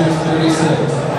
36